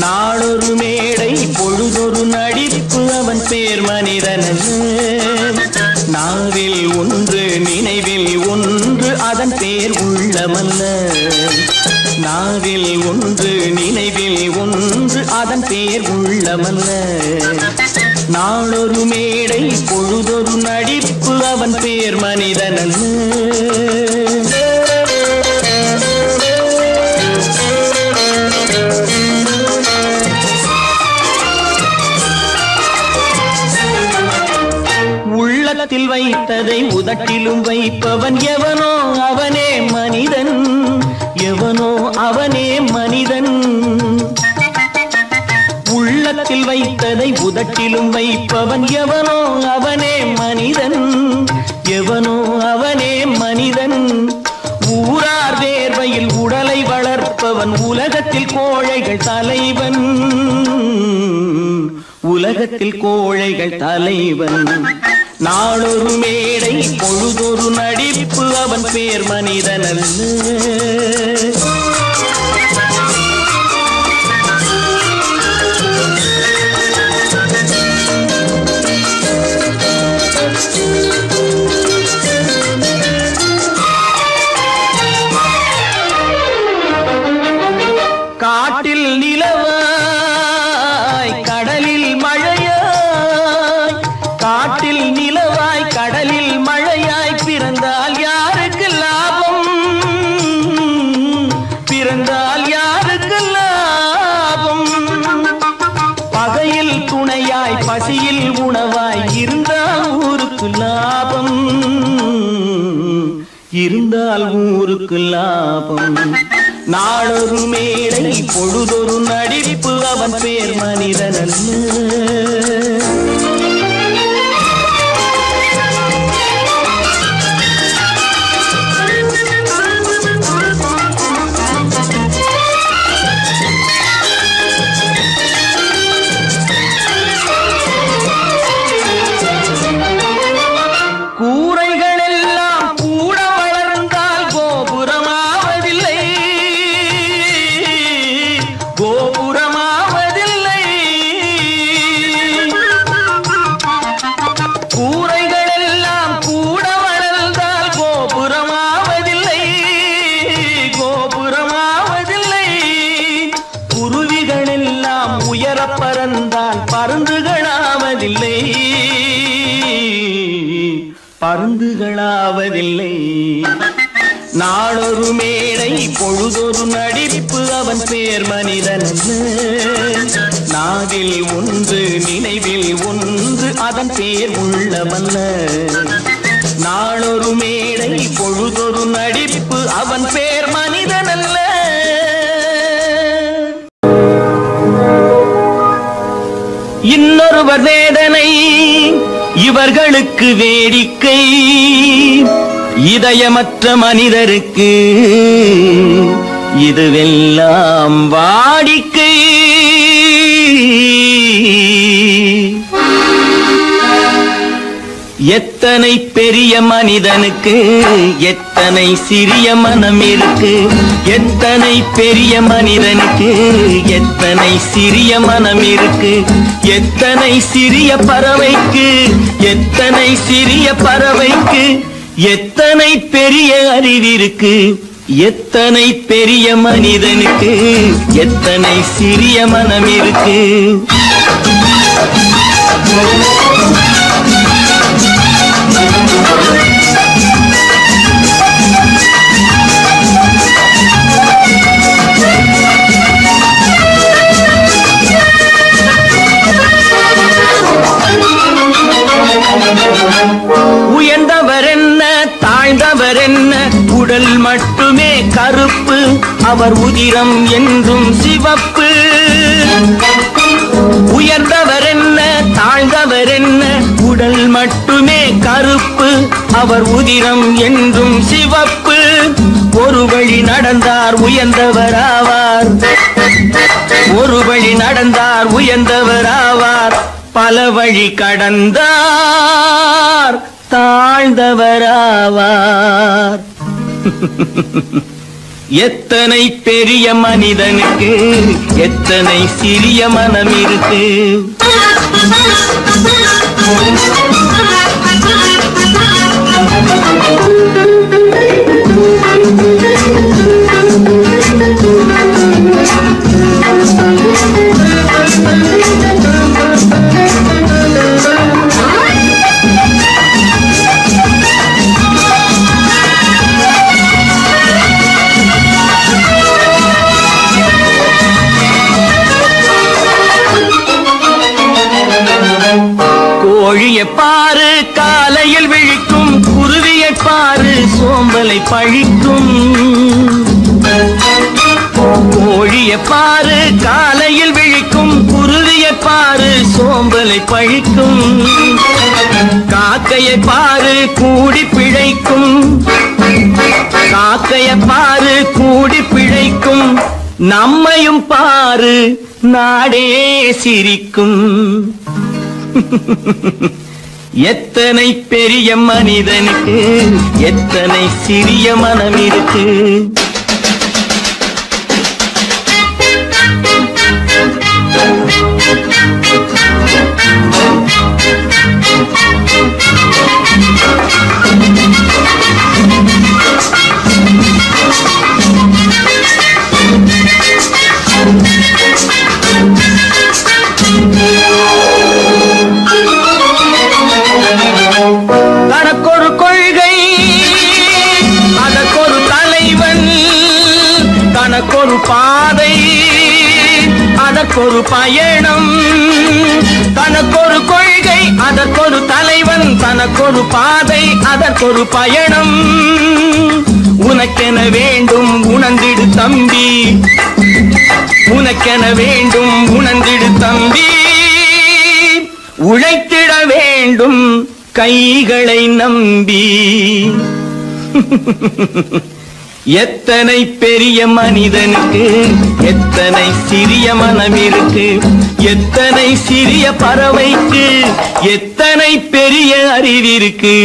நாளொரு மேடை பொழுதொரு நடிப்பு அவன் பேர் மனிதனல்ல நாவில் ஒன்று நினைவில் ஒன்று அதன் பேர் உள்ளமல்ல நாவில் ஒன்று நினைவில் ஒன்று அதன் பேர் உள்ளமல்ல நாளொரு மேடை பொழுதொரு நடிப்பு அவன் பேர் மனிதனல்ல வைத்ததை உதட்டிலும் வைப்பவன் எவனோ அவனே மனிதன். எவனோ அவனே மனிதன். உள்ளத்தில் வைத்ததை உதட்டிலும் வைப்பவன் எவனோ அவனே மனிதன். எவனோ அவனே மனிதன். ஊரார் வேர்வையில் உடலை வளர்ப்பவன் உலகத்தில் கோழைகள் தலைவன். உலகத்தில் கோழைகள் தலைவன். நாளொரு மேடை பொழுதொரு நடிப்பு அவன் பேர் மனிதனல்ல. இருந்தால் ஊருக்கு லாபம். நாளொரு மேடை பொழுதொரு நடிப்பு அவன் பேர் மனிதனல்ல. கூரைகள் நாளொரு மேடை பொழுதொரு நடிப்பு அவன் பேர் மனிதன். நாவில் ஒன்று நினைவில் ஒன்று அதன் பேர் உள்ளவன். நாளொரு மேடை பொழுதொரு நடிப்பு அவன் பேர் மனிதனல்ல இன்னொருவர் வேதனை இவர்களுக்கு வேடிக்கை. இதயமற்ற மனிதருக்கு இதுவெல்லாம் வாடிக்கை. எத்தனை பெரிய மனிதனுக்கு எத்தனை சிறிய மனம் இருக்கு எத்தனை பெரிய மனிதனுக்கு எத்தனை சிறிய மனம் இருக்கு எத்தனை சிறிய பறவைக்கு எத்தனை சிறிய பறவைக்கு எத்தனை பெரிய அறிவிற்கு எத்தனை பெரிய மனிதனுக்கு எத்தனை சிறிய மனம் இருக்கு மட்டுமே கருப்பு அவர் உதிரம் என்றும் சிவப்பு. உயர்ந்தவர் என்ன தாழ்ந்தவர் என்ன உடல் மட்டுமே கருப்பு அவர் உதிரம் என்றும் சிவப்பு. ஒரு வழி நடந்தார் உயர்ந்தவர் ஆவார் ஒரு வழி நடந்தார் உயர்ந்தவர் ஆவார் பல வழி கடந்தார் தாழ்ந்தவராவார். எத்தனை பெரிய மனிதனுக்கு எத்தனை சிறிய மனம் இருக்கு கோழியை பாரு காலையில் விழிக்கும் குருவியை பாரு சோம்பலை பழிக்கும். கோழியை பாரு காலையில் விழிக்கும் குருவியை பாரு சோம்பலை பழிக்கும். காக்கையை பாரு கூடி பிழைக்கும். காக்கைய பாரு கூடி பிழைக்கும். நம்மையும் பாரு நாடே சிரிக்கும். எத்தனை பெரிய மனிதனுக்கு எத்தனை சிறிய மனம் இருக்கு? பயணம். தனக்கொரு கொள்கை அதற்கொரு தலைவன் தனக்கொரு பாதை அதற்கொரு பயணம். உனக்கென வேண்டும் உணர்ந்திடு தம்பி. உனக்கென வேண்டும் உணர்ந்திடு தம்பி. உழைத்திட வேண்டும் கைகளை நம்பி. எத்தனை பெரிய மனிதனுக்கு எத்தனை சிறிய மனம் இருக்கு எத்தனை சிறிய பறவைக்கு எத்தனை பெரிய அறிவிருக்கு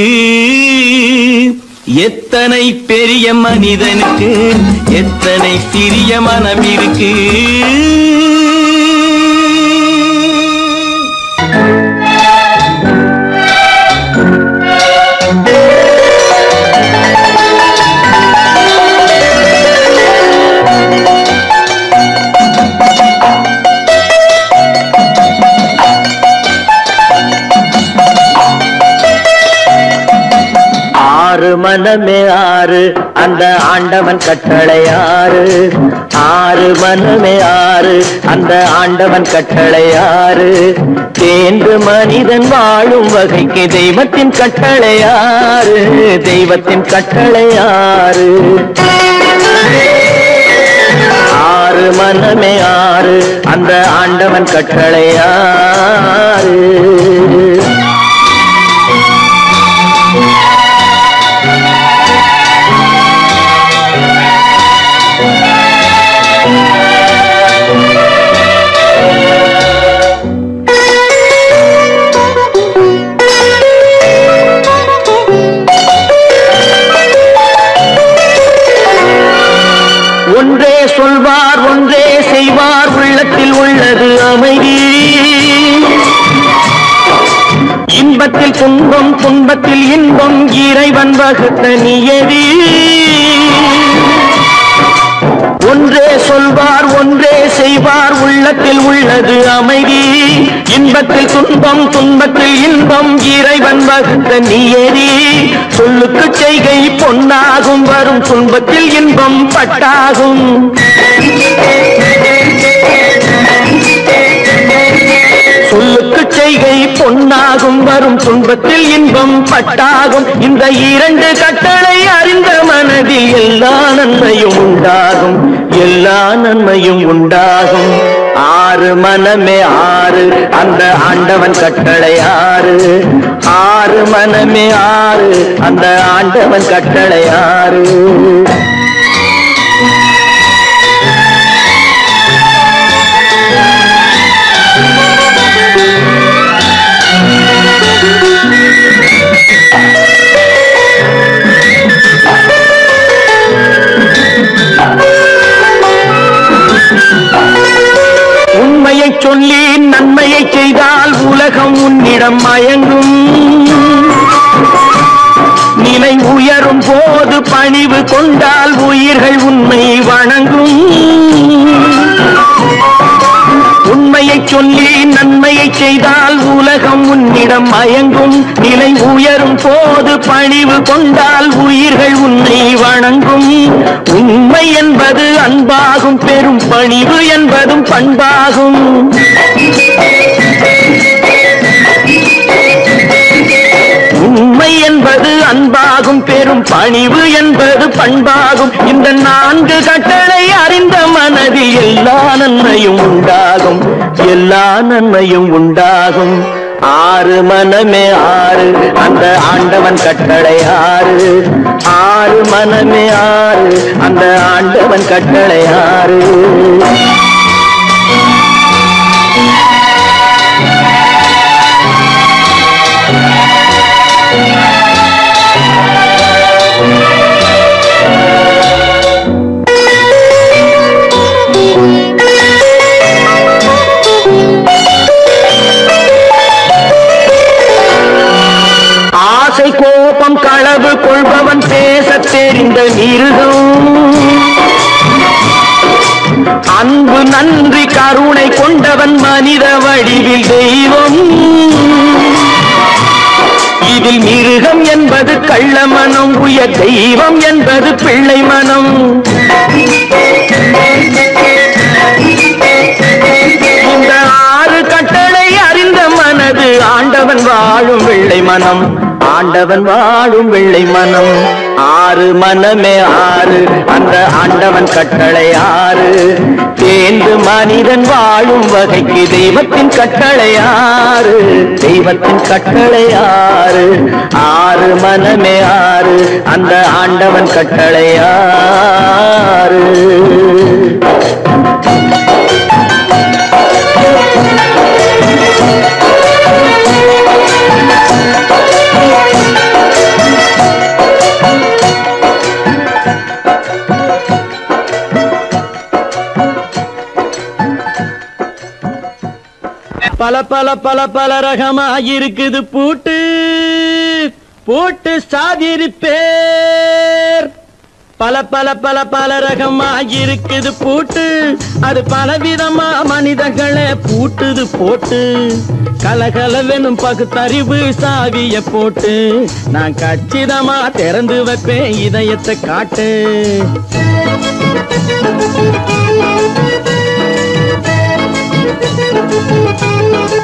எத்தனை பெரிய மனிதனுக்கு எத்தனை சிறிய மனம் இருக்கு மனமே ஆறு அந்த ஆண்டவன் கட்டளை ஆறு. ஆறு மனமே ஆறு அந்த ஆண்டவன் கட்டளை ஆறு. தேர்ந்து மனிதன் வாழும் வகைக்கு தெய்வத்தின் கட்டளை ஆறு. தெய்வத்தின் கட்டளை ஆறு. ஆறு மனமே ஆறு அந்த ஆண்டவன் கட்டளை ஆறு. இன்பத்தில் துன்பம் துன்பத்தில் இன்பம் இறைவன் வகுத்த நியதி. ஒன்றே சொல்வார் ஒன்றே செய்வார் உள்ளத்தில் உள்ளது அமைதி. இன்பத்தில் துன்பம் துன்பத்தில் இன்பம் இறைவன் வகுத்த நியதி. சொல்லுக்கு செய்கை பொன்னாகும் வரும் துன்பத்தில் இன்பம் பட்டாகும். செய்கை பொன்னாகும் வரும் துன்பத்தில் இன்பம் பட்டாகும். இந்த இரண்டு கட்டளை அறிந்த மனதில் எல்லா நன்மையும் உண்டாகும். எல்லா நன்மையும் உண்டாகும். ஆறு மனமே ஆறு அந்த ஆண்டவன் கட்டளை ஆறு. ஆறு மனமே ஆறு அந்த ஆண்டவன் கட்டளை ஆறு. உண்மையை சொல்லி நன்மையை செய்தால் உலகம் உன்னிடம் மயங்கும். நிலை உயரும் போது பணிவு கொண்டால் உயிர்கள் உண்மை வணங்கும். சொல்லி நன்மையை செய்தால் உலகம் உன்னிடம் மயங்கும். நிலை உயரும் போது பணிவு கொண்டால் உயிர்கள் உன்னை வணங்கும். உண்மை என்பது அன்பாகும் பெரும் பணிவு என்பதும் பண்பாகும். உண்மை என்பது அன்பாகும் பெரும் பணிவு என்பது பண்பாகும். இந்த நான்கு கட்டளை அறிந்த மனதில் எல்லா நன்மையும் உண்டாகும். எல்லா நன்மையும் உண்டாகும். ஆறு மனமே ஆறு அந்த ஆண்டவன் கட்டளை ஆறு. ஆறு மனமே ஆறு அந்த ஆண்டவன் கட்டளை ஆறு. கள்ள மனம் உயர் தெய்வம் என்பது பிள்ளை மனம். இந்த ஆறு கட்டளை அறிந்த மனது ஆண்டவன் வாழும் வெள்ளை மனம். ஆண்டவன் வாழும் வெள்ளை மனம். ஆறு மனமே ஆறு அந்த ஆண்டவன் கட்டளை ஆறு. தேர்ந்து மனிதன் வாழும் வகைக்கு தெய்வத்தின் கட்டளை ஆறு. தெய்வத்தின் கட்டளை ஆறு. ஆறு மனமே ஆறு அந்த ஆண்டவன் கட்டளை ஆறு. பல பல பல பல ரகமா இருக்குது பூட்டு. பூட்டு சாதிரி பேர் பல பல பல பல ரகமா இருக்குது பூட்டு. அது பலவிதமா மனிதர்களை பூட்டுது போட்டு. கலகலவெனும் பகுத்தறிவு சாவிய போட்டு. நான் கச்சிதமா திறந்து வைப்பேன் இதயத்தை காட்டு.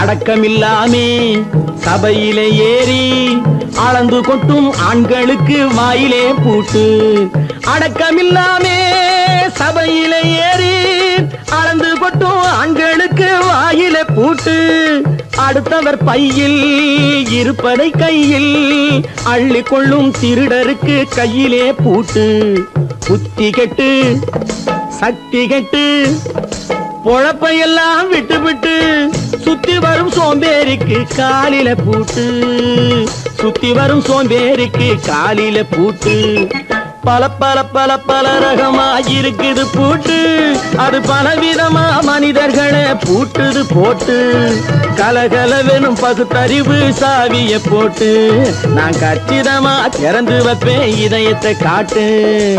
அடக்கமில்லாமே சபையிலே ஏறி அளந்து கொட்டும் ஆண்களுக்கு வாயிலே பூட்டு. அடக்கமில்லாமே சபையிலே ஏறி அளந்து கொட்டும் ஆண்களுக்கு வாயில பூட்டு அடுத்தவர் பையில் இருப்பதை கையில் அள்ளி கொள்ளும் திருடருக்கு கையிலே பூட்டு. புத்தி கெட்டு சக்தி கெட்டு பொழப்பையெல்லாம் விட்டு விட்டு சுத்தி வரும் சோம்பேறிக்கு காலில பூட்டு. சுத்தி வரும் சோம்பேறிக்கு காலில பூட்டு. பல பல பல பல ரகமா இருக்குது பூட்டு. அது பலவிதமா மனிதர்களை பூட்டுது போட்டு. கலகலவெனும் பகுத்தறிவு சாவிய போட்டு. நான் கச்சிதமா திறந்து வைப்பேன் இதயத்தை காட்டு.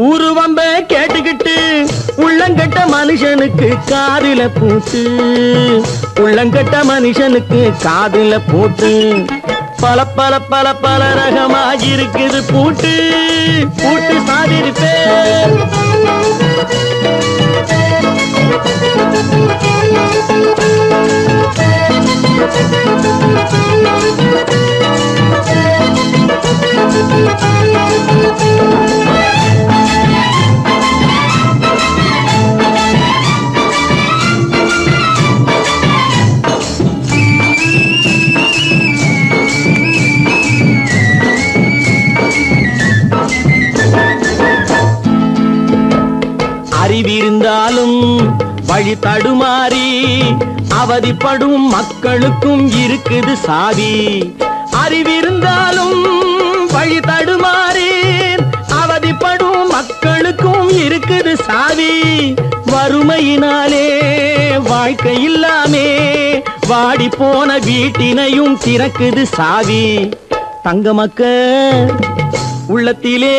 ஊரு வம்ப கேட்டுக்கிட்டு உள்ளங்கட்ட மனுஷனுக்கு காதில பூட்டு உள்ளங்கட்ட மனுஷனுக்கு காதில போட்டு பல பல பல பல ரகமா இருக்குது பூட்டு பூட்டு சாதிருப்பேன் அறிவிருந்தாலும் வழி தடுமாறி அவதிப்படும் மக்களுக்கும் இருக்குது சாவி அறிவிருந்தாலும் வழி தடுமாறி அவதிப்படும் மக்களுக்கும் இருக்குது சாவி வறுமையினாலே வாழ்க்கை இல்லாமே வாடி போன வீட்டினையும் திறக்குது சாவி தங்க மக்க உள்ளத்திலே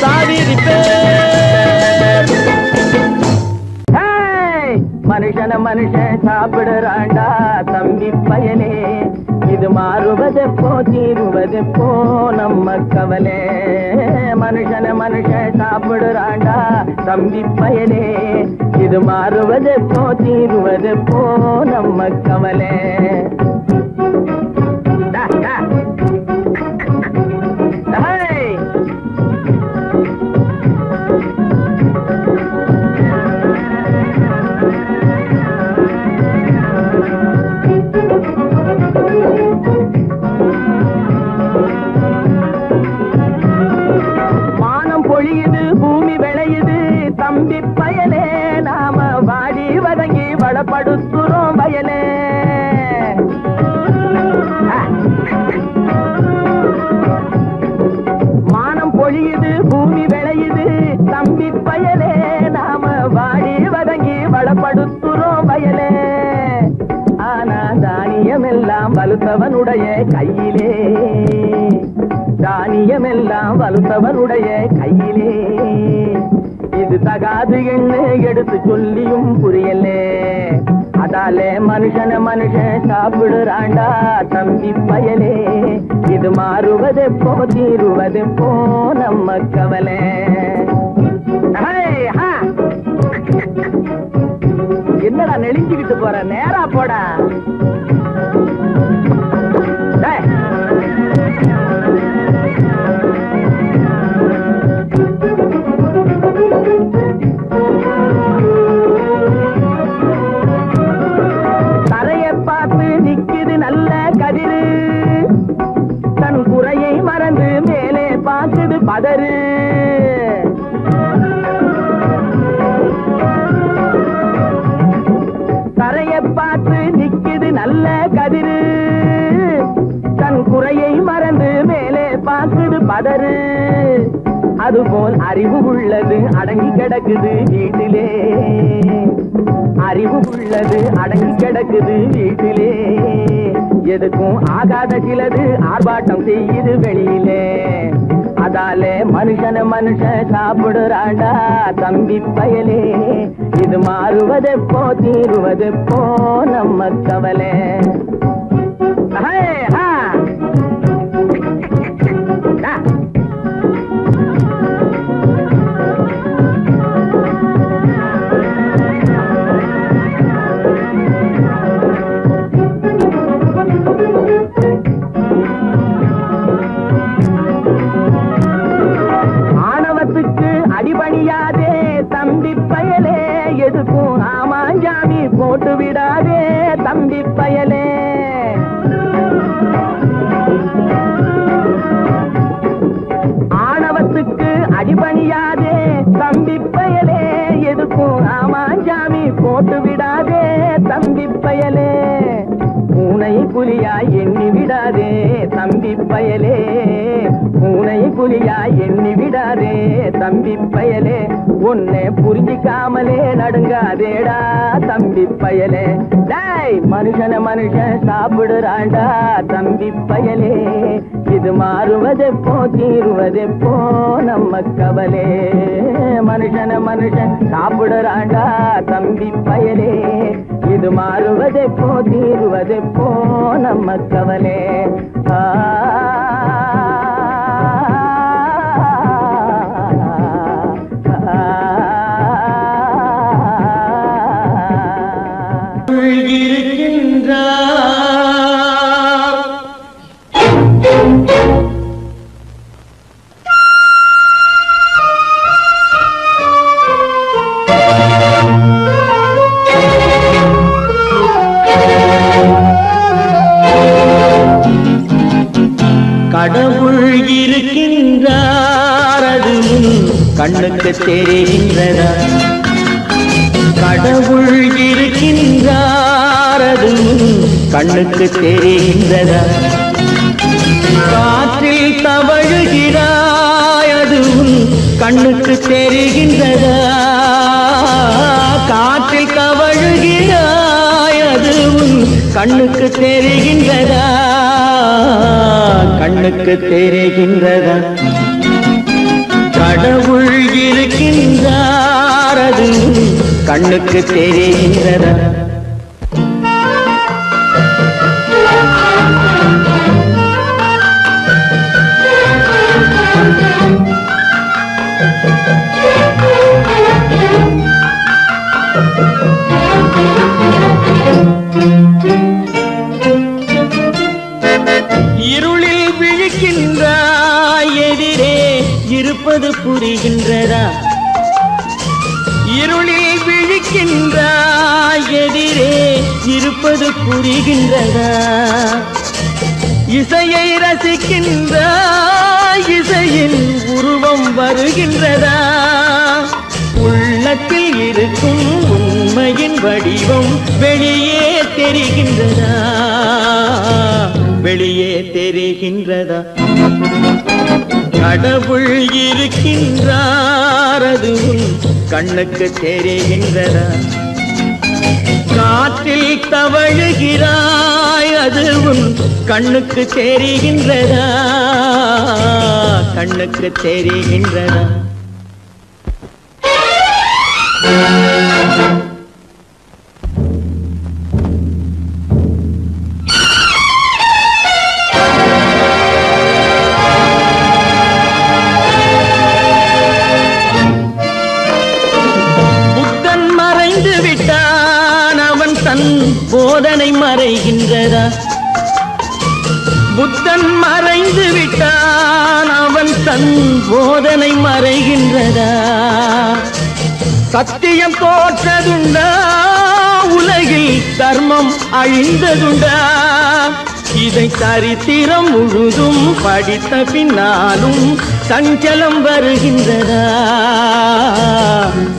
சாவி ரிப்பேர். மனுஷன மனுஷன் சாப்பிடுறாண்டா தம்பி பயனே. இது மாறுவதெப்போ தீருவதெப்போ நம்ம கவலை. மனுஷன மனுஷன் சாப்பிடுறாண்டா தம்பி பயலே இது மாறுவதெப்போ தீருவதெப்போ நம்ம கவலை. தானியமெல்லாம் வலுத்தவனுடைய கையிலே. தானியமெல்லாம் வலுத்தவனுடைய கையிலே. இது தகாது என்ன எடுத்து சொல்லியும் புரியலே. அதாலே மனுஷன மனுஷன் சாப்பிடுறாண்டா தம்பி பயலே. இது மாறுவதெப்போ தீருவதெப்போ நம்ம கவலை. என்னடா நெளிஞ்சுக்கிட்டு போற? நேரா போடா. டேய். அதுபோல் அறிவு உள்ளது அடங்கி கிடக்குது வீட்டிலே. அறிவு உள்ளது அடங்கி கிடக்குது வீட்டிலே. எதுக்கும் ஆகாத சிலது ஆர்ப்பாட்டம் செய்யுது வெளியிலே. அதாலே மனுஷன மனுஷன் சாப்பிடுறாண்டா தம்பி பயலே. இது மாறுவதெப்போ தீருவதெப்போ நம்ம கவலை. போட்டு விடாதே தம்பி பயலே. ஆணவத்துக்கு அடிபணியாதே தம்பி பயலே. எதுக்கும் ராமாஞ்சாமி போட்டு விடாதே தம்பி பயலே. பூனை புலியா எண்ணி விடாதே தம்பி பயலே. பூனை புலியா எண்ணி விடாதே தம்பி பயலே உன்னை புரிஞ்சிக்காமலே நடுங்காதேடா தம்பி பயலே. டாய் மனுஷன மனுஷன் சாப்பிடுறாண்டா தம்பி பயலே. இது மாறுவதெப்போ தீருவதெப்போ நம்ம கவலே. மனுஷன மனுஷன் சாப்பிடுறாண்டா தம்பி பயலே. இது மாறுவதெப்போ தீருவதெப்போ நம்ம கவலே. ஆ இருக்கின்றார் கடவுள் இருக்கின்றார் அது உன் கண்ணுக்கு தெரிகின்றதா? கடவுள் இருக்கின்றாரது கண்ணுக்கு தெரிகின்றதா காற்றில் தவழுகிறாய் கண்ணுக்கு தெரிகின்றதா? காற்றில் தவழுகிறாய் கண்ணுக்கு தெரிகின்றதா? கண்ணுக்கு தெரிகின்றதா? கடவுள் கண்ணுக்கு தெரிகின்றதா இருளில் விழிக்கின்றாய் எதிரே இருப்பது புரிகின்றதா? இருள் இருப்பது புரிகின்றதா? இசையை ரசிக்கின்றா? இசையின் உருவம் வருகின்றதா? உள்ளத்தில் இருக்கும் உண்மையின் வடிவம் வெளியே தெரிகின்றதா? வெளியே தெரிகின்றதா? கடவுள் இருக்கின்றார் அதுவும் கண்ணுக்கு தெரிகின்றதா? காற்றில் தவழுகிறாய் அது உன் கண்ணுக்கு தெரிகின்றதா? கண்ணுக்கு தெரிகின்றதா? தன் போதனை மறைகின்றதா? புத்தன் மறைந்து விட்டான் அவன் தன் போதனை மறைகின்றதா? சத்தியம் தோற்றதுண்டா? உலகில் தர்மம் அழிந்ததுண்டா? இதை சரித்திரம் முழுதும் படித்த பின்னாலும் சஞ்சலம் வருகின்றதா?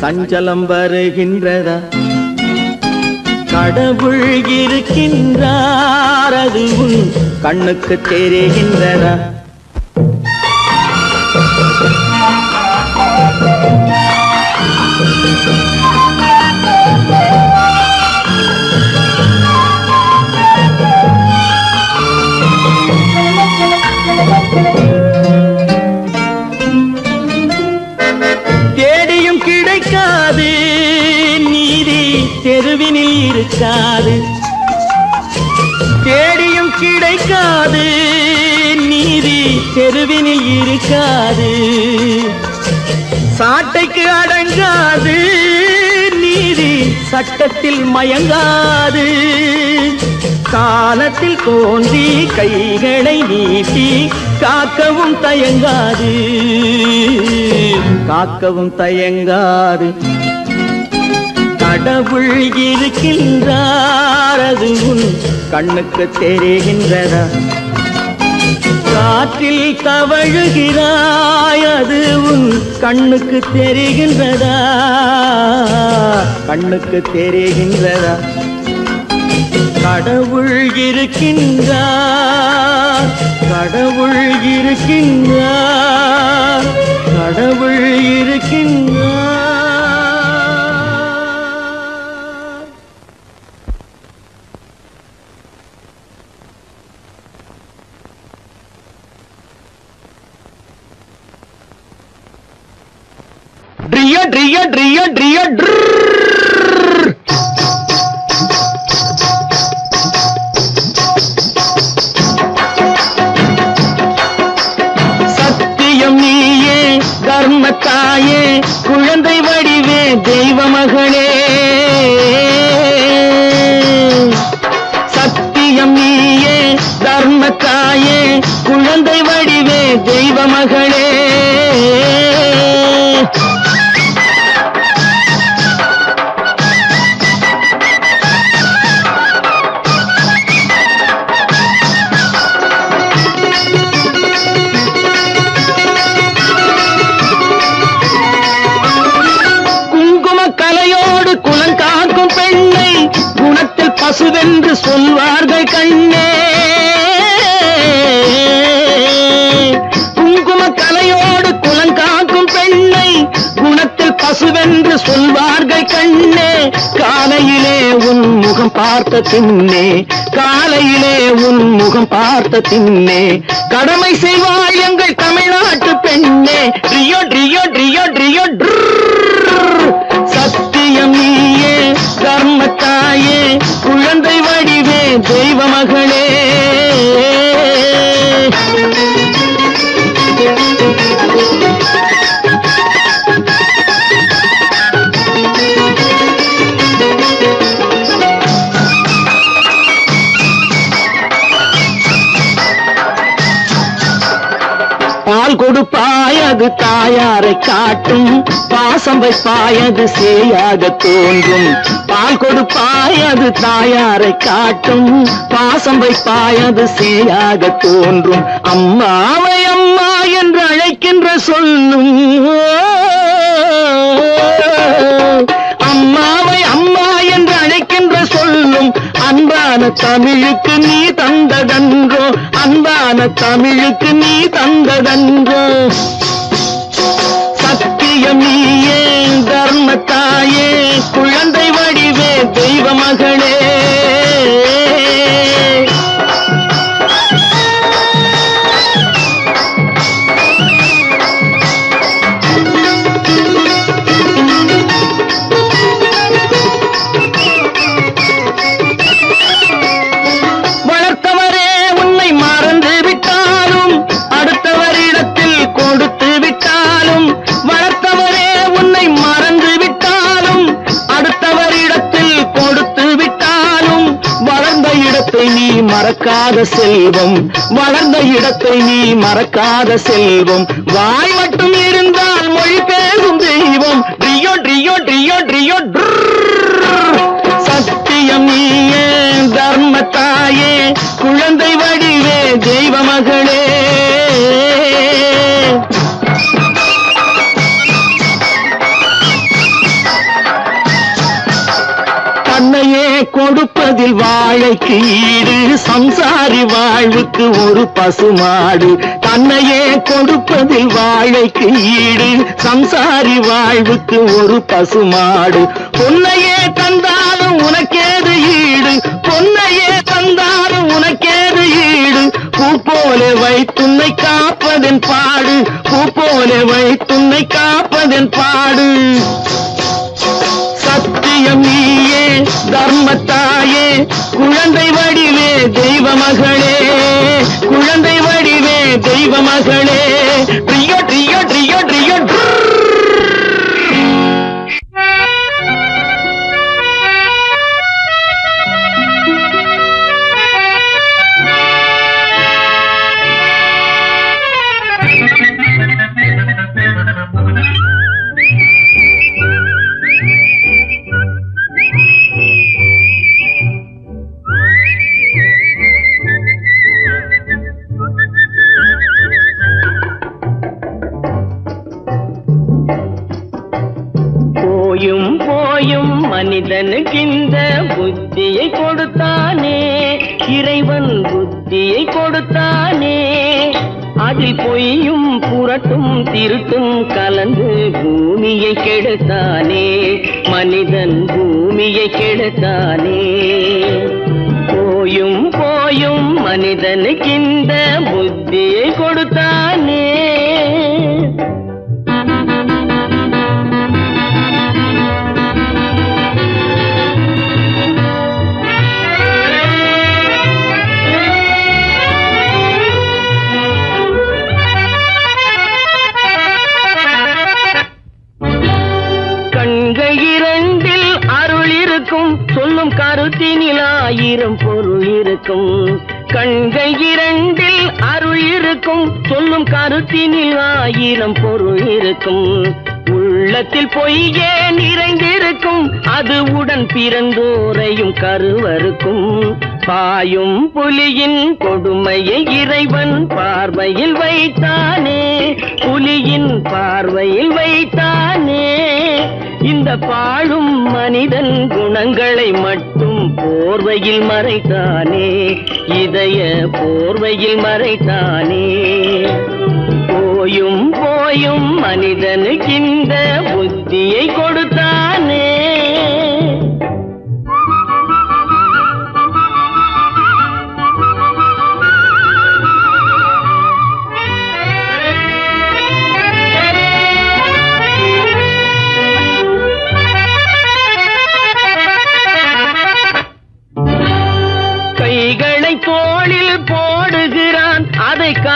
சஞ்சலம் வருகின்றதா? கடவுள் இருக்கின்றார் அது உன் கண்ணுக்கு தெரிகின்றதா Thank you. கிடைக்காது. தேடியும் கிடைக்காது. நீதி தெருவினில் இருக்காது. சாட்டைக்கு அடங்காது. நீதி சட்டத்தில் மயங்காது. காலத்தில் தோன்றி கைகளை நீட்டி காக்கவும் தயங்காது. காக்கவும் தயங்காது. கடவுள் இருக்கின்றார். அது உன் கண்ணுக்கு தெரிகின்றதா? காற்றில் தவழுகிறாய். அது உன் கண்ணுக்கு தெரிகின்றதா? கண்ணுக்கு தெரிகின்றதா? கடவுள் இருக்கின்றார். கடவுள் இருக்கின்றார். கடவுள் இருக்கின்றார். பார்த்த பின்னே காலையிலே உன் முகம் பார்த்த பின்னே கடமை செய்வாள் அது தாயாரை காட்டும். பாசம் வைப்பாய் அது சேயாக தோன்றும். பால் கொடுப்பாய் அது தாயாரை காட்டும். பாசம் வைப்பாய் அது சேயாக தோன்றும். அம்மாவை அம்மா என்று அழைக்கின்ற சொல்லும். அம்மாவை அம்மா என்று அழைக்கின்ற சொல்லும். அன்பான தமிழுக்கு நீ தந்ததன்றோ? அன்பான தமிழுக்கு நீ தந்ததன்றோ? சத்தியம் நீயே தர்மத்தாயே குழந்தை வடிவே தெய்வ மகளே. மறக்காத செல்வம். வளர்ந்த இடத்தை நீ மறக்காத செல்வம். வாய் மட்டும் இருந்தால் மொழி பேசும் தெய்வம். ட்ரியோ ட்ரியோ ட்ரியோ ட்ரியோ சத்தியம் நீயே தர்மத்தாயே குழந்தை வடிவே தெய்வ மகளே. தன்னையே கொடுப்பதில் வாழைக்கு ஈடு சம்சாரி வாழ்வுக்கு ஒரு பசுமாடு. தன்னையே கொடுப்பதில் வாழைக்கு ஈடு சம்சாரி வாழ்வுக்கு ஒரு பசுமாடு. பொன்னையே தந்தாலும் உனக்கேது ஈடு. பொன்னையே தந்தாலும் உனக்கேது ஈடு. பூ போல வைத்துன்னை காப்பதன் பாடு. பூ போல வைத்துன்னை காப்பதன் பாடு. சத்தியம் நீயே தர்மத்தாயே குழந்தை வடிவே தெய்வ மகளே குழந்தை வடிவே தெய்வ மகளே ட்ரியோ ட்ரியோ ட்ரியோ ட்ரியோ போயும் போயும் மனிதனுக்கிந்த புத்தியை கொடுத்தானே. இறைவன் புத்தியை கொடுத்தானே. அதில் பொய்யும் புரட்டும் திருட்டும் கலந்து பூமியை கெடுத்தானே. மனிதன் பூமியை கெடுத்தானே. போயும் போயும் மனிதனுக்கிந்த புத்தியை கொடுத்தானே. ஆயிரம் பொருள் இருக்கும். கண்கள் இரண்டில் அருள் இருக்கும். சொல்லும் கருத்தினில் ஆயிரம் பொருள் இருக்கும். உள்ளத்தில் பொய்யே நிறைந்திருக்கும். அது உடன் பிறந்தோரையும் கருவருக்கும் பாயும் புலியின் கொடுமையை இறைவன் பார்வையில் வைத்தானே. புலியின் பார்வையில் வைத்தானே. இந்த பாழும் மனிதன் குணங்களை மட்டும் போர்வையில் மறைத்தானே இதய போர்வையில் மறைத்தானே. போயும் போயும் மனிதனுக்கு இந்த புத்தியை கொடுத்தான்.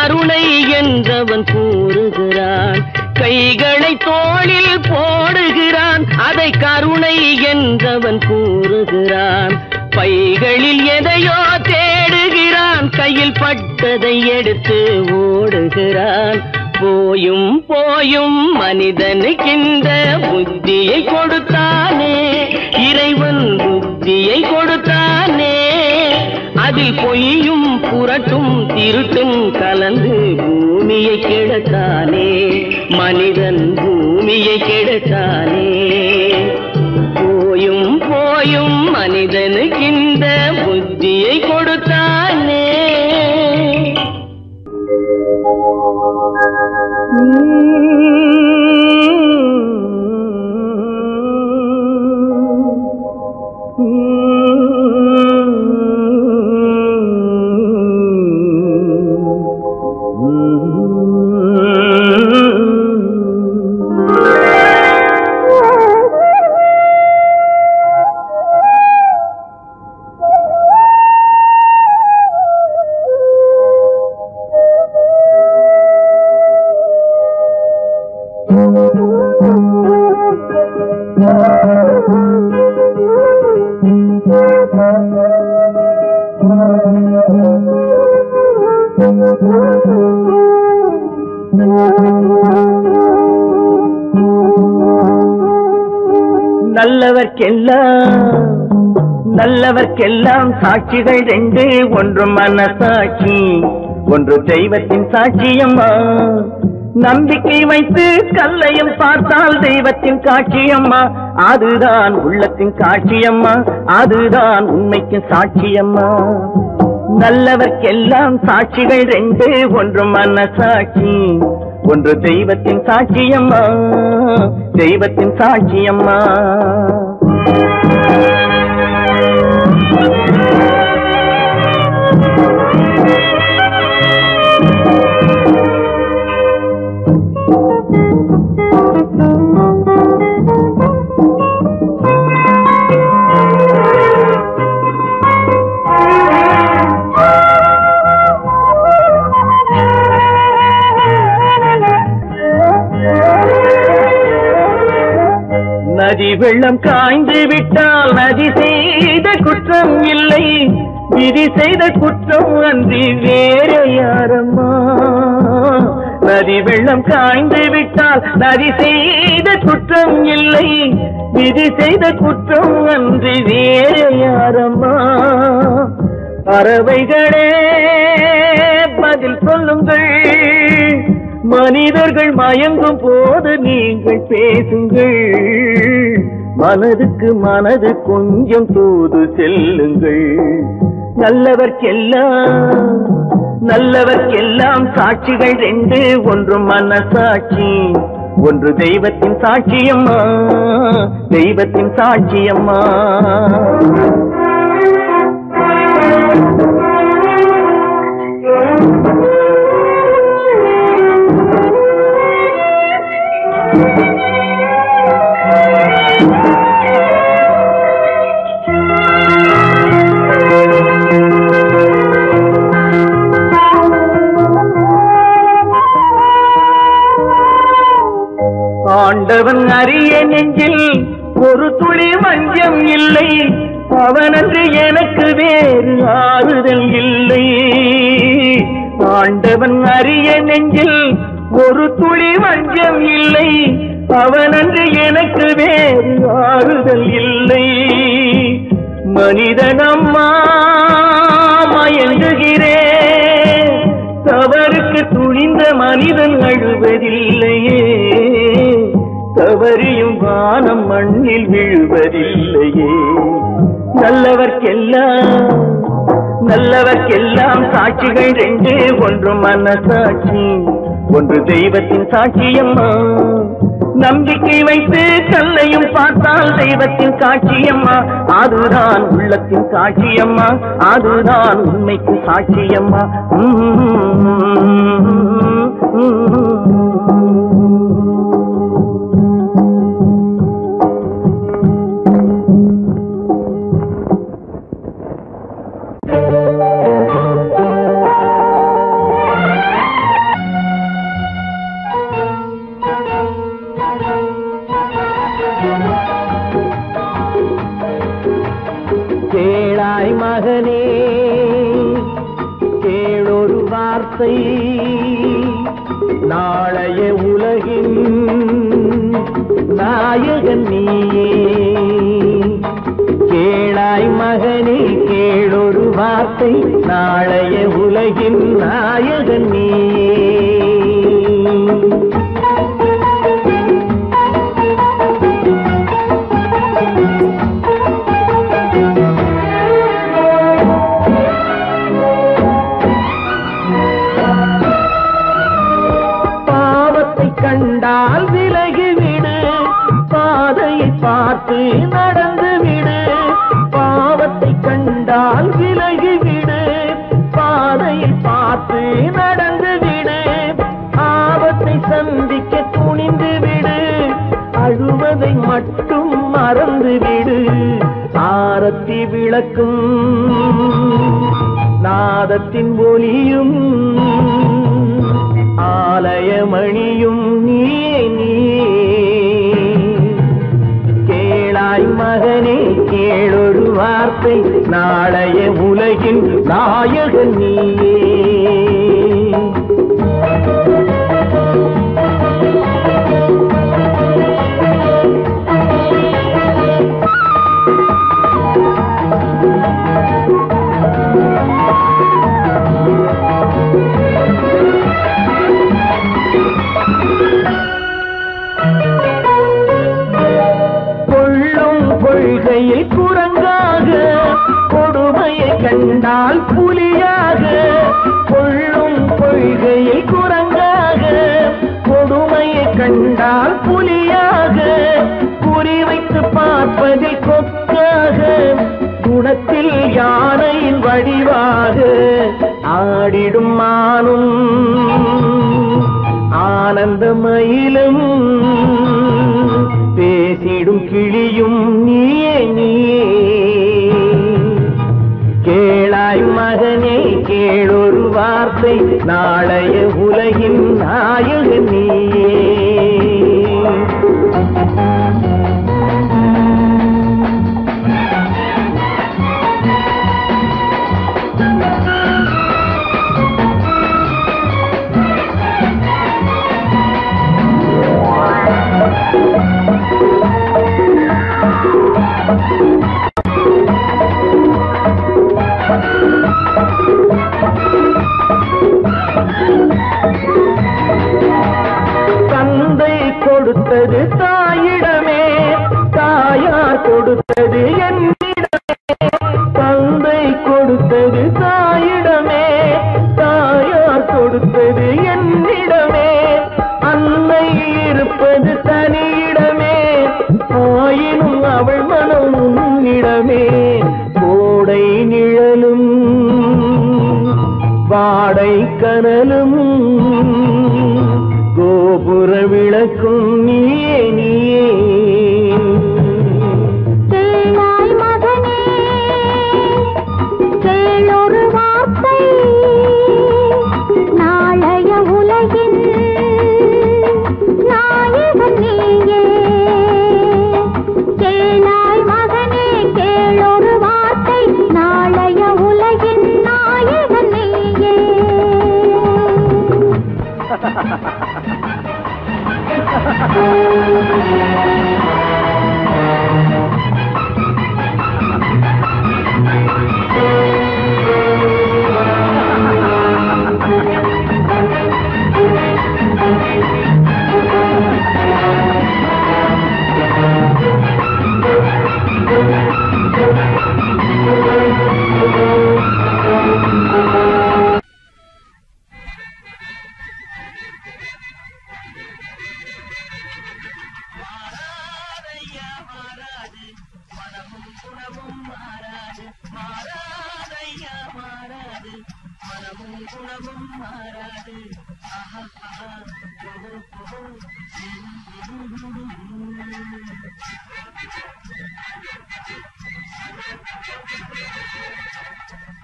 கருணை என்றவன் கூறுகிறான். கைகளை தோளில் போடுகிறான். அதை கருணை என்றவன் கூறுகிறான். பைகளில் எதையோ தேடுகிறான். கையில் பட்டதை எடுத்து ஓடுகிறான். போயும் போயும் மனிதனுக்கின்ற புத்தியை கொடுத்தானே. இறைவன் புத்தியை கொடுத்தானே. அதில் பொய்யும் புரட்டும் திருட்டும் கலந்து பூமியை கெடுத்தானே மனிதன் பூமியை கெடுத்தானே சாட்சிகள் ரெண்டு ஒன்று மனசாட்சி ஒன்று தெய்வத்தின் சாட்சியம்மா நம்பிக்கை வைத்து கல்லையும் பார்த்தால் தெய்வத்தின் காட்சியம்மா அதுதான் உள்ளத்தின் காட்சியம்மா அதுதான் உண்மைக்கு சாட்சியம்மா நல்லவர்க்கெல்லாம் சாட்சிகள் ரெண்டு ஒன்று மனசாட்சி ஒன்று தெய்வத்தின் சாட்சியம்மா தெய்வத்தின் சாட்சியம்மா வெள்ளம் காய்ந்து விட்டால் நதி செய்த குற்றம் இல்லை. விதி செய்த குற்றம் அன்றி வேற யாரம்மா? நதி வெள்ளம் காய்ந்து விட்டால் நதி செய்த குற்றம் இல்லை. விதி செய்த குற்றம் அன்றி வேற யாரம்மா? பறவைகளே பதில் சொல்லுங்கள். மனிதர்கள் மயங்கும் போது நீங்கள் பேசுங்கள். மனதுக்கு மனது கொஞ்சம் தூது செல்லுங்கள். நல்லவர்க்கெல்லாம் நல்லவர்க்கெல்லாம் சாட்சிகள் ரெண்டு ஒன்று மனசாட்சி ஒன்று தெய்வத்தின் சாட்சியம்மா. தெய்வத்தின் சாட்சியம்மா. வஞ்சம் இல்லை. அவனன்று எனக்கு வேறு ஆறுதல் இல்லை. ஆண்டவன் அறிய நெஞ்சில் ஒரு துளி வஞ்சம் இல்லை. அவனன்று எனக்கு வேறு ஆறுதல் இல்லை. மனிதனம்மா மயங்குகிறேன் தவறுக்கு துணிந்த மனிதன் அழுவதில்லையே. தவறியும் வானம் மண்ணில் விழுவதில்லையே. நல்லவர்க்கெல்லாம் நல்லவர்க்கெல்லாம் சாட்சிகள் ரெண்டு ஒன்று மனசாட்சி ஒன்று தெய்வத்தின் சாட்சியம்மா நம்பிக்கை வைத்து கல்லையும் பார்த்தால் தெய்வத்தின் காட்சியம்மா அதுதான் உள்ளத்தின் காட்சியம்மா அதுதான் உண்மைக்கு சாட்சியம்மா மறந்து விடு. ஆரத்தி விளக்கும் நாதத்தின் ஒலியும் ஆலயமணியும் நீ நீயே. கேளாய் மகனே கேளொரு வார்த்தை நாளைய உலகின் நாயகன் நீயே. கண்டால் புலியாக கொள்ளும் கொள்கையில் குரங்காக கொடுமையை கண்டால் புலியாக குறி வைத்து பார்ப்பதில் கொக்காக குணத்தில் யானையின் வடிவாக ஆடிடும் மானும் ஆனந்த மயிலும் பேசிடும் கிளியும் நீ நாளைய உலகின் நாயகன்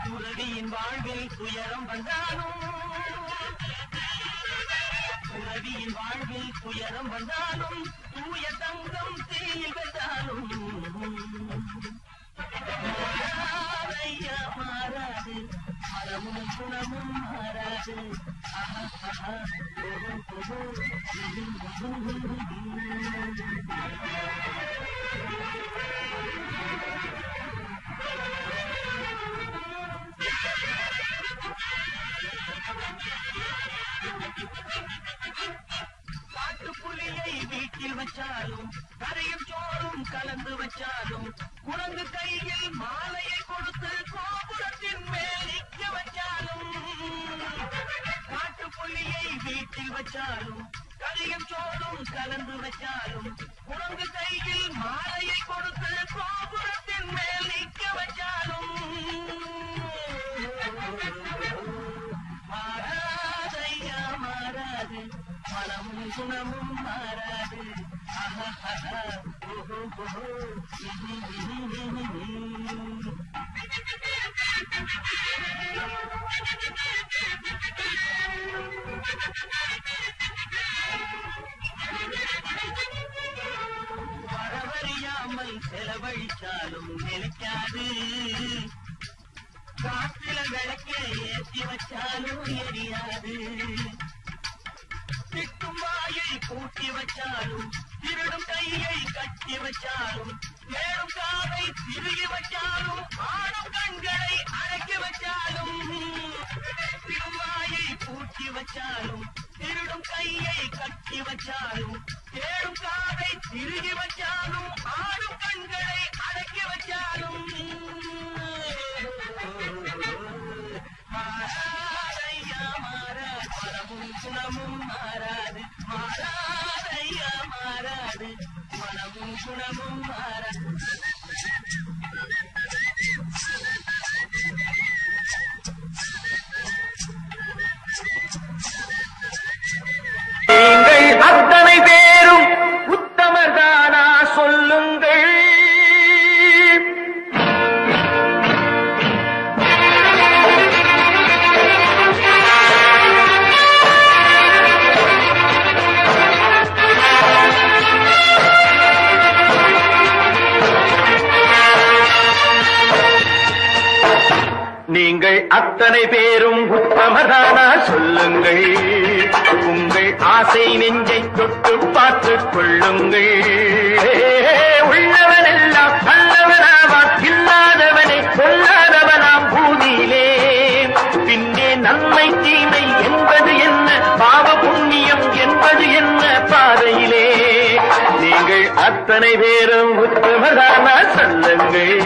துறவியின் வாழ்வில் துயரம் வந்தாலும் துறவியின் வாழ்வில் துயரம் வந்தாலும் தூய தங்கம் தேயில் வந்தாலும் மாறாது வீட்டில் வச்சாலும் கரையும் சோறும் கலந்து வச்சாலும் குரங்கு கையில் மாலையை கொடுத்து வீட்டில் வச்சாலும் கதையும் சோறும் கலந்து வச்சாலும் குரங்கு கையில் மாலையை கொடுத்து கோபுரத்தின் மேல் நிற்க வச்சாலும். மாறாதையா மாறாது. மனமும் குணமும் மாறாது. ஆஹாஹா, ஓஹோ, ஓஹோ, வரவறியாமல் செலவழித்தாலும் நினைக்காது காற்றில விளக்க ஏற்றி வச்சாலும் எரியாது. திட்டும் வாயை பூட்டி வச்சாலும் திருடும் கையை கட்டி வச்சாலும் தேடும் காதை திருகி வச்சாலும் ஆடும் கண்களை அடக்கி வச்சாலும் திடும் வாயை பூட்டி வச்சாலும் திருடும் கையை கட்டி வச்சாலும் தேடும் காதை திருகி வச்சாலும் ஆடும் கண்களை அடக்கி வச்சாலும். அத்தனை பேரும் உத்தமதானா சொல்லுங்கள். உங்கள் ஆசை நெஞ்சை தொட்டு பார்த்துக் கொள்ளுங்கள். அத்தனை பேரும் உத்தமதான சொல்லுங்கள்.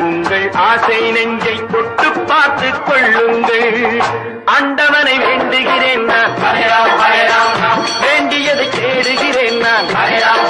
உங்கள் ஆசை நெஞ்சை தொட்டு பார்த்துக் கொள்ளுங்கள். அண்டவனை வேண்டுகிறேன் நான். வேண்டியதை தேடுகிறேன் நான். ஹரேராம்,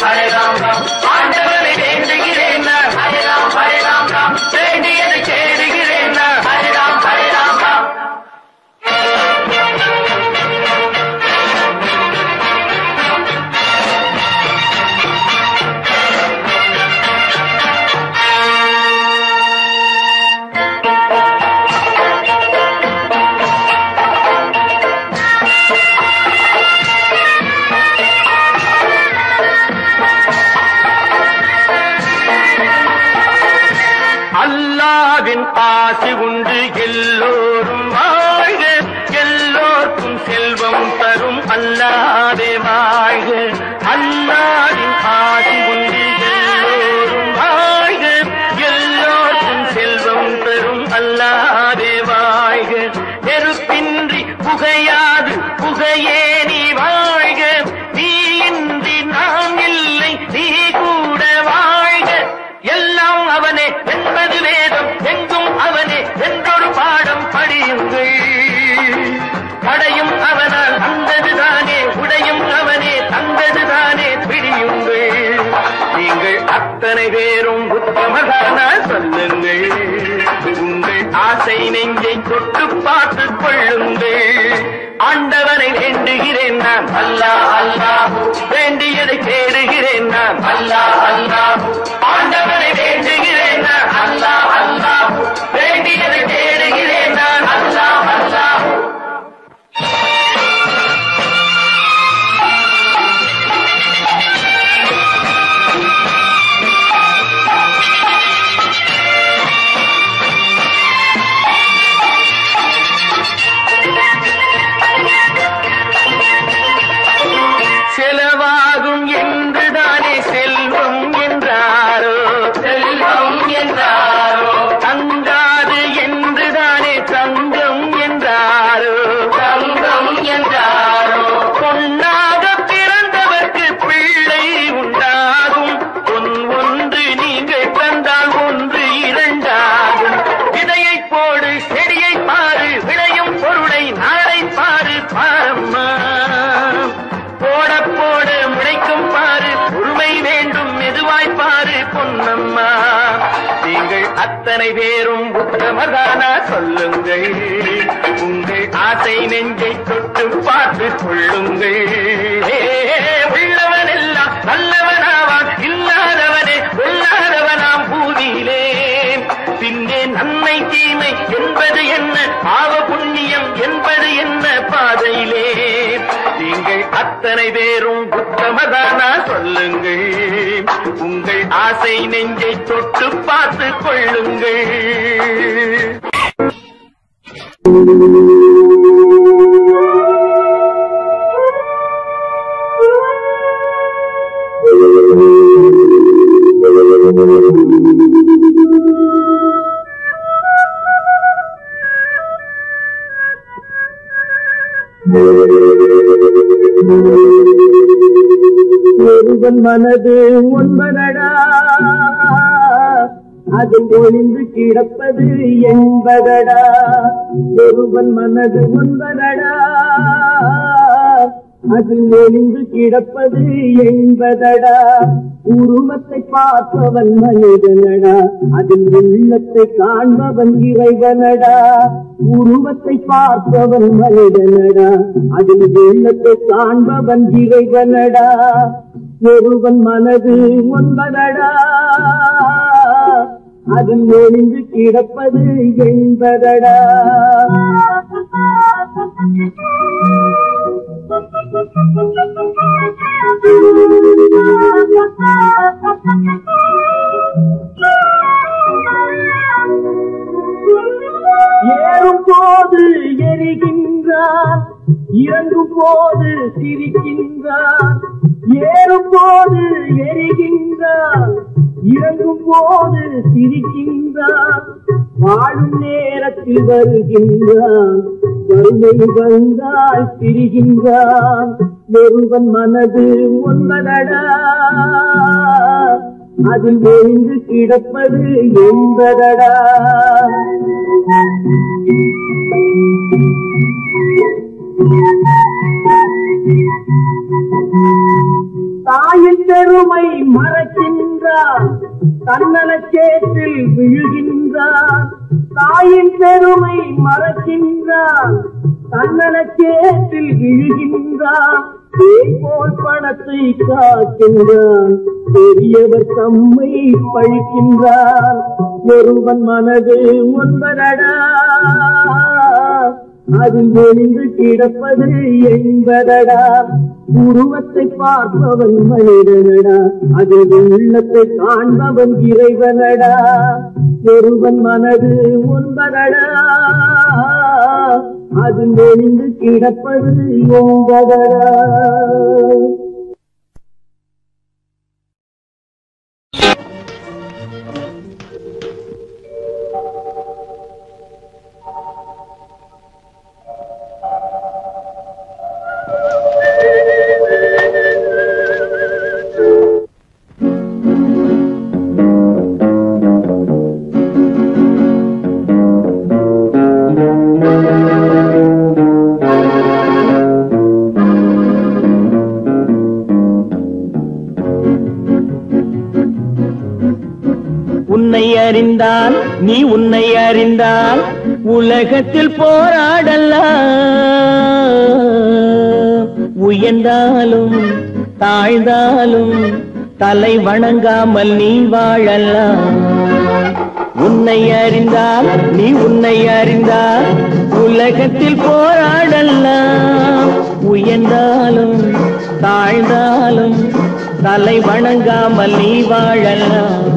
சொல்லுங்கள் உங்கள் ஆசை நெஞ்சை தொட்டு பார்த்து கொள்ளுங்கள். ஏ, உள்ளவன் எல்லாம் நல்லவனாவான் இல்லாதவனே உள்ளாதவனாம் பூதியிலே பின்னே நன்மை தீமை என்பது என்ன? பாவ புண்ணியம் என்பது என்ன பாதையிலே? நீங்கள் அத்தனை பேரும் புத்தமதானா சொல்லுங்கள். உங்கள் ஆசை நெஞ்சை தொட்டு பார்த்து கொள்ளுங்கள். ஒருவன் மனது ஒன்பதடா. அதில் ஒளிந்து கிடப்பது என்பதடா. ஒருவன் மனது ஒன்பதடா அது ஒளிந்து கிடப்பது என்பதடா. உருவத்தை பார்ப்பவன் மனிதனடா. அதில் உள்ளத்தை காண்பவன் இறைவனடா. உருவத்தை பார்ப்பவன் மனிதனடா. அதில் உள்ளத்தை காண்பவன் இறைவனடா. ஒருவன் மனது ஒன்பதடா அதில் ஒளிந்து கிடப்பது என்பதடா. ஏறும் போது எரிகின்றார் இறங்கும் போது சிரிக்கின்றார் ஏறும் போது எரிகின்றார் இறங்கும் போது சிரிக்கின்றான் வாழும் நேரத்தில் வருகின்றான் வறுமை வந்தால் பிரிகின்றான் ஒருவன் மனது ஒன்பதடா. அதில் ஒழிந்து கிடப்பது என்பதடா தாயின் பெருமை மறக்கின்ற மறக்கின்றான் தன்னலச்சேற்றில் விழுகின்றான் தாயின் பெருமை மறக்கின்றான் தன்னலச்சேற்றில் விழுகின்றான் போல் பணத்தை காக்கின்றான் பெரியவர் தம்மை பழிக்கின்றார். ஒருவன் மனது ஒன்பதடா. அதில் ஒளிந்து கிடப்பது என்பதடா. உருவத்தை பார்ப்பவன் மனிதனடா. அதில் உள்ளத்தை காண்பவன் இறைவனடா. ஒருவன் மனது ஒன்பதடா. அதில் ஒளிந்து கிடப்பது என்பதடா. உன்னை அறிந்தால் உலகத்தில் போராடலாம். உயர்ந்தாலும் தாழ்ந்தாலும் தலை வணங்காமல் நீ வாழலாம். உன்னை அறிந்தால் நீ உன்னை அறிந்தால் உலகத்தில் போராடலாம். உயர்ந்தாலும் தாழ்ந்தாலும் தலை வணங்காமல் நீ வாழலாம்.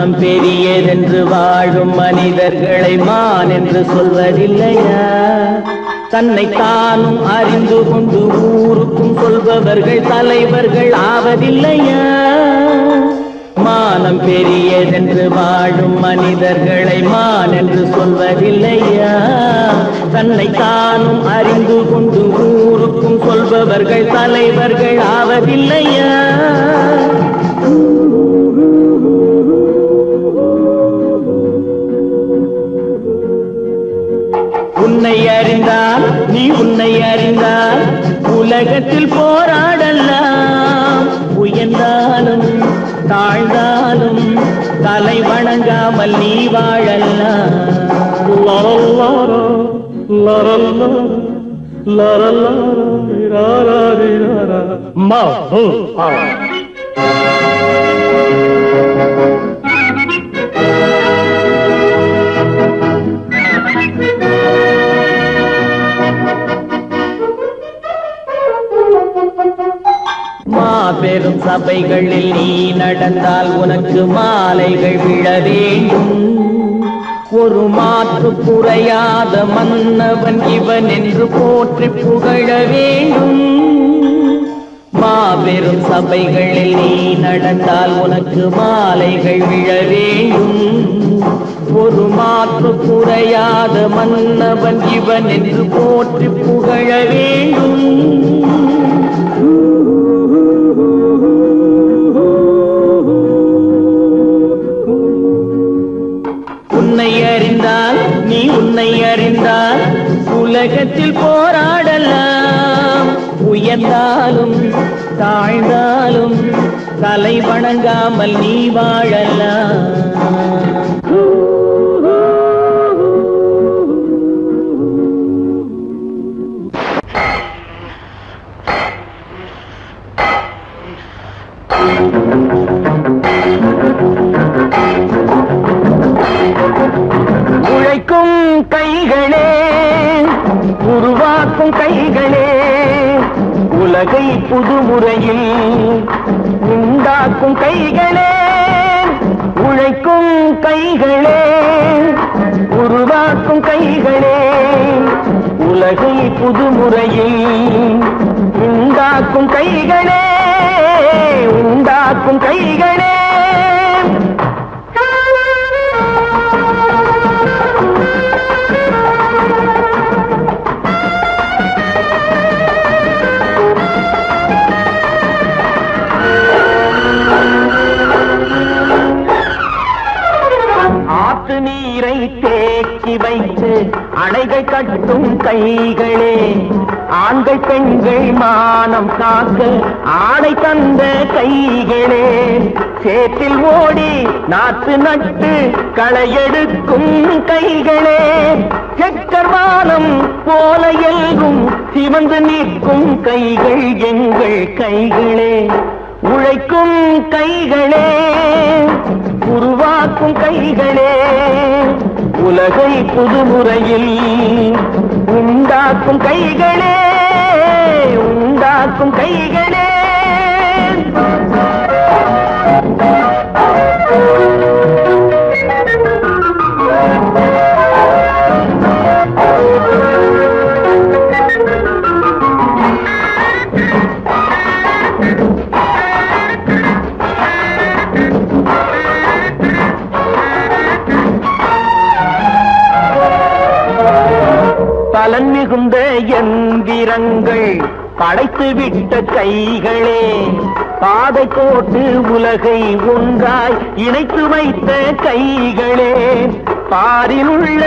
மானம் பெரியதென்று வாழும் மனிதர்களை மான் என்று சொல்வதில்லையா? தன்னை தானும் அறிந்து கொண்டு ஊருக்கும் சொல்பவர்கள் தலைவர்கள் ஆவதில்லையா? மானம் பெரியதென்று வாழும் மனிதர்களை மான் என்று சொல்வதில்லையா? தன்னை தானும் அறிந்து கொண்டு ஊருக்கும் சொல்பவர்கள் தலைவர்கள் ஆவதில்லையா? உலகத்தில் போராடலாம் உயர்ந்தாலும் தாழ்ந்தாலும் தலை வணங்காமல் நீ வாழலாம் லரல்லாரா, லரல்லாரா, லரல்லாரா, பெரும் சபைகளில் நீ நடந்தால் உனக்கு மாலைகள் விழ வேண்டும். ஒரு மாற்று குறையாத மன்னவன் இவன் என்று போற்றி புகழ வேண்டும். மாபெரும் சபைகளில் நீ நடந்தால் உனக்கு மாலைகள் விழ வேண்டும். ஒரு மாற்று குறையாத மன்னவன் இவன் என்று போற்றி புகழ வேண்டும். உலகத்தில் போராடலாம் உயர்ந்தாலும் தாழ்ந்தாலும் தலை வணங்காமல் நீ வாழலாம் Thank you. கைகளே உலகை புதுமுறையில் உண்டாக்கும் கைகளே உழைக்கும் கைகளே உருவாக்கும் கைகளே உலகை புதுமுறையில் உண்டாக்கும் கைகளே உண்டாக்கும் கைகளே. தேக்கி வைத்து அணைகள் கட்டும் கைகளே. ஆண்கள் பெண்கள் மானம் காக்க ஆடை தந்த கைகளே. சேற்றில் ஓடி நாத்து நட்டு களையெடுக்கும் கைகளே. செக்கர்வானம் போல எல்கும் சிவந்து நிற்கும் கைகள் எங்கள் கைகளே. உழைக்கும் கைகளே உருவாக்கும் கைகளே. உலகை புதுமுறையில் உண்டாக்கும் கைகளே உண்டாக்கும் கைகளே. எந்திரங்கள் படைத்து விட்ட கைகளே பாதை போட்டு உலகை ஒன்றாய் இணைத்து வைத்த கைகளே பாரில் உள்ள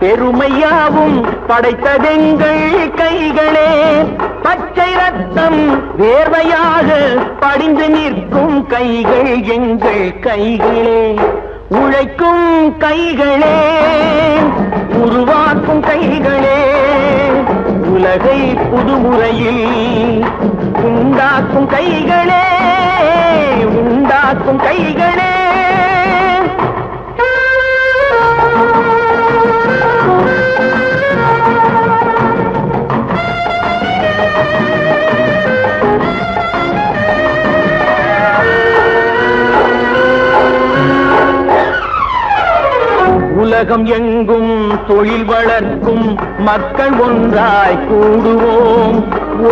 பெருமையாவும் படைத்ததெங்கள் கைகளே. பச்சை ரத்தம் வேர்வையாக படிந்து நிற்கும் கைகள் எங்கள் கைகளே. உழைக்கும் கைகளே உருவாக்கும் கைகளே. உலகை புதுமுறையில் உண்டாக்கும் கைகளே உண்டாக்கும் கைகளே. உலகம் எங்கும் தொழில் வளர்க்கும் மக்கள் ஒன்றாய் கூடுவோம்.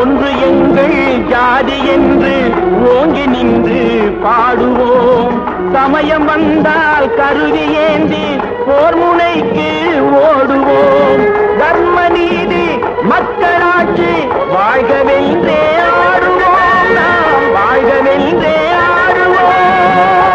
ஒன்று எங்கள் ஜாதி என்று ஓங்கி நின்று பாடுவோம். சமயம் வந்தால் கருவி ஏந்தி போர் முனைக்கு ஓடுவோம். தர்ம நீதி மக்களாட்சி வாழ்கவென்றே ஆடுவோம். வாழ்கவென்றே ஆடுவோம்.